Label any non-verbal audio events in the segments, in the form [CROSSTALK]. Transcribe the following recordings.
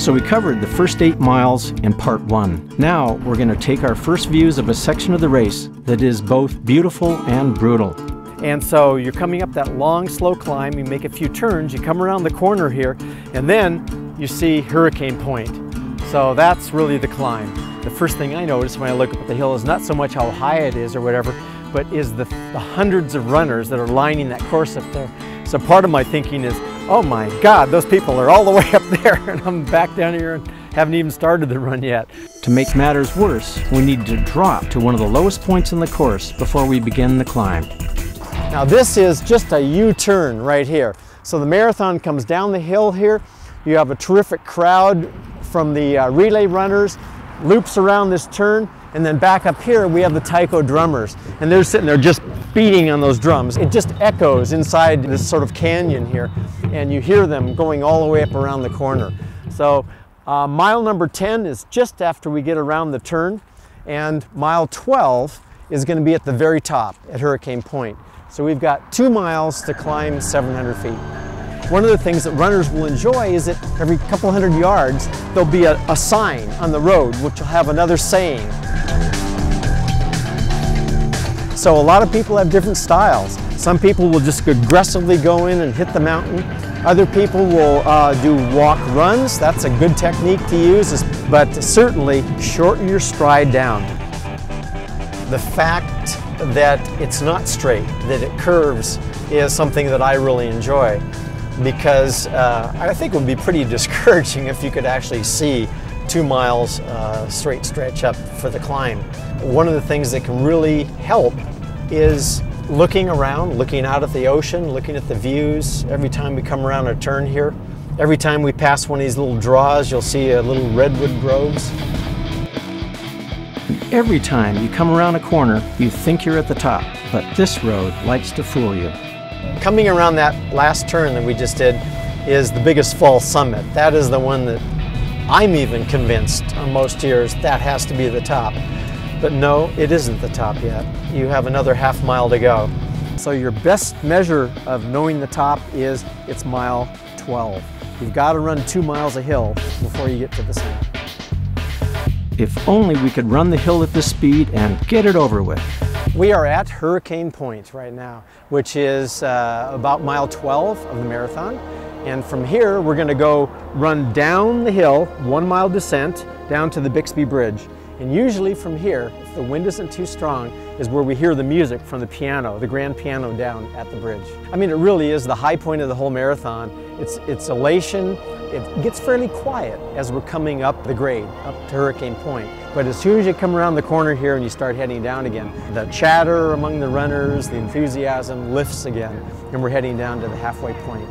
So we covered the first eight miles in part one. Now we're going to take our first views of a section of the race that is both beautiful and brutal. And so you're coming up that long, slow climb, you make a few turns, you come around the corner here, and then you see Hurricane Point. So that's really the climb. The first thing I notice when I look up at the hill is not so much how high it is or whatever, but is the, the hundreds of runners that are lining that course up there. So part of my thinking is, oh my God, those people are all the [LAUGHS] way up there and I'm back down here and haven't even started the run yet. To make matters worse, we need to drop to one of the lowest points in the course before we begin the climb. Now this is just a U-turn right here. So the marathon comes down the hill here. You have a terrific crowd from the uh, relay runners, loops around this turn, and then back up here we have the taiko drummers. And they're sitting there just beating on those drums. It just echoes inside this sort of canyon here. And you hear them going all the way up around the corner. So uh, mile number 10 is just after we get around the turn. And mile 12 is going to be at the very top at Hurricane Point. So we've got two miles to climb 700 feet. One of the things that runners will enjoy is that every couple hundred yards, there'll be a, a sign on the road which will have another saying. So a lot of people have different styles. Some people will just aggressively go in and hit the mountain. Other people will uh, do walk runs. That's a good technique to use, but certainly shorten your stride down. The fact that it's not straight, that it curves, is something that I really enjoy because uh, I think it would be pretty [LAUGHS] discouraging if you could actually see two miles uh, straight stretch up for the climb. One of the things that can really help is looking around, looking out at the ocean, looking at the views. Every time we come around a turn here, every time we pass one of these little draws, you'll see a little redwood groves. Every time you come around a corner, you think you're at the top, but this road likes to fool you. Coming around that last turn that we just did is the biggest fall summit. That is the one that I'm even convinced on most years that has to be the top. But no, it isn't the top yet. You have another half mile to go. So your best measure of knowing the top is it's mile 12. You've got to run two miles a hill before you get to the summit. If only we could run the hill at this speed and get it over with. We are at Hurricane Point right now, which is uh, about mile 12 of the marathon. And from here, we're gonna go run down the hill, one mile descent, down to the Bixby Bridge. And usually from here, if the wind isn't too strong, is where we hear the music from the piano, the grand piano down at the bridge. I mean, it really is the high point of the whole marathon. It's, it's elation. It gets fairly quiet as we're coming up the grade, up to Hurricane Point. But as soon as you come around the corner here and you start heading down again, the chatter among the runners, the enthusiasm lifts again, and we're heading down to the halfway point.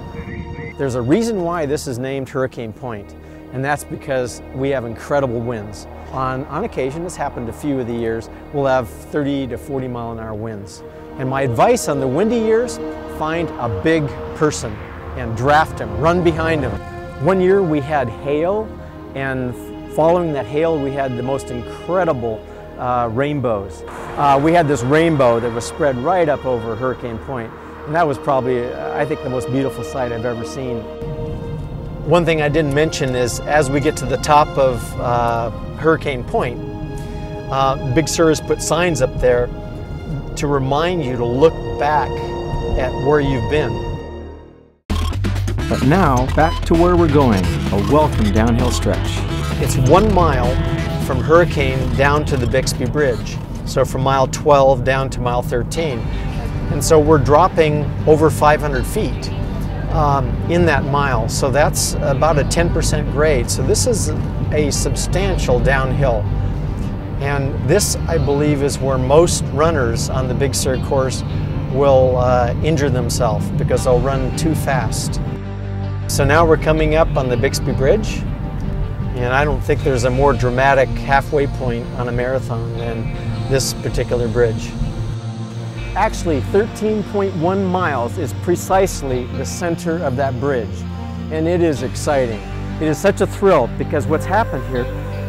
There's a reason why this is named Hurricane Point, and that's because we have incredible winds. On, on occasion, this happened a few of the years, we'll have 30 to 40 mile an hour winds. And my advice on the windy years, find a big person and draft him, run behind him. One year we had hail, and following that hail we had the most incredible uh, rainbows. Uh, we had this rainbow that was spread right up over Hurricane Point, and that was probably, I think, the most beautiful sight I've ever seen. One thing I didn't mention is as we get to the top of uh, Hurricane Point, uh, Big Sur has put signs up there to remind you to look back at where you've been. But now, back to where we're going, a welcome downhill stretch. It's one mile from Hurricane down to the Bixby Bridge. So from mile 12 down to mile 13. And so we're dropping over 500 feet um, in that mile. So that's about a 10% grade. So this is a substantial downhill. And this, I believe, is where most runners on the Big Sur course will uh, injure themselves because they'll run too fast. So now we're coming up on the Bixby Bridge, and I don't think there's a more dramatic halfway point on a marathon than this particular bridge. Actually, 13.1 miles is precisely the center of that bridge, and it is exciting. It is such a thrill because what's happened here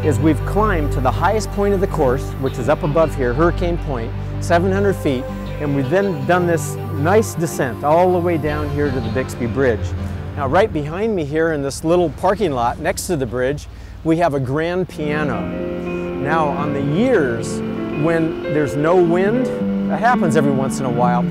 is we've climbed to the highest point of the course, which is up above here, Hurricane Point, 700 feet, and we've then done this nice descent all the way down here to the Bixby Bridge. Now right behind me here in this little parking lot next to the bridge, we have a grand piano. Now on the years when there's no wind, happens every once in a while,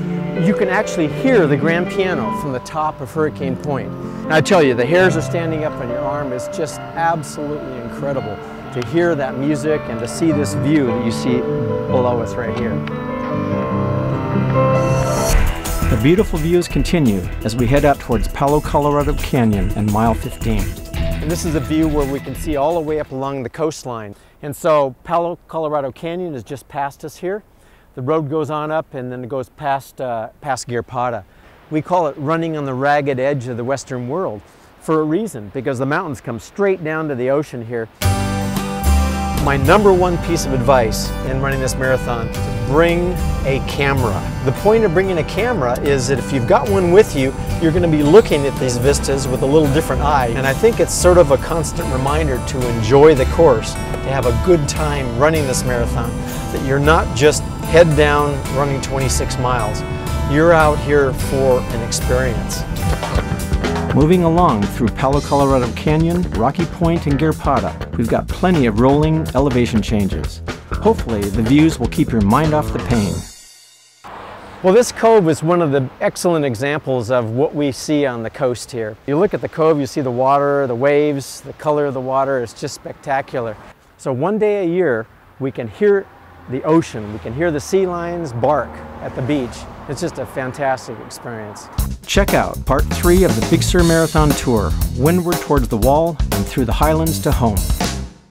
you can actually hear the grand piano from the top of Hurricane Point. And I tell you, the hairs are standing up on your arm. It's just absolutely incredible to hear that music and to see this view that you see below us right here. The beautiful views continue as we head out towards Palo Colorado Canyon and mile 15. And this is a view where we can see all the way up along the coastline. And so Palo Colorado Canyon is just past us here. The road goes on up and then it goes past, uh, past Garrapata. We call it running on the ragged edge of the Western world for a reason, because the mountains come straight down to the ocean here. My number one piece of advice in running this marathon, bring a camera. The point of bringing a camera is that if you've got one with you, you're going to be looking at these vistas with a little different eye. And I think it's sort of a constant reminder to enjoy the course, to have a good time running this marathon, that you're not just head down running 26 miles. You're out here for an experience. Moving along through Palo Colorado Canyon, Rocky Point, and Garrapata, we've got plenty of rolling elevation changes. Hopefully, the views will keep your mind off the pain. Well, this cove is one of the excellent examples of what we see on the coast here. You look at the cove, you see the water, the waves, the color of the water, it's just spectacular. So one day a year, we can hear the ocean, we can hear the sea lions bark at the beach. It's just a fantastic experience. Check out part three of the Big Sur Marathon Tour, windward towards the wall and through the highlands to home.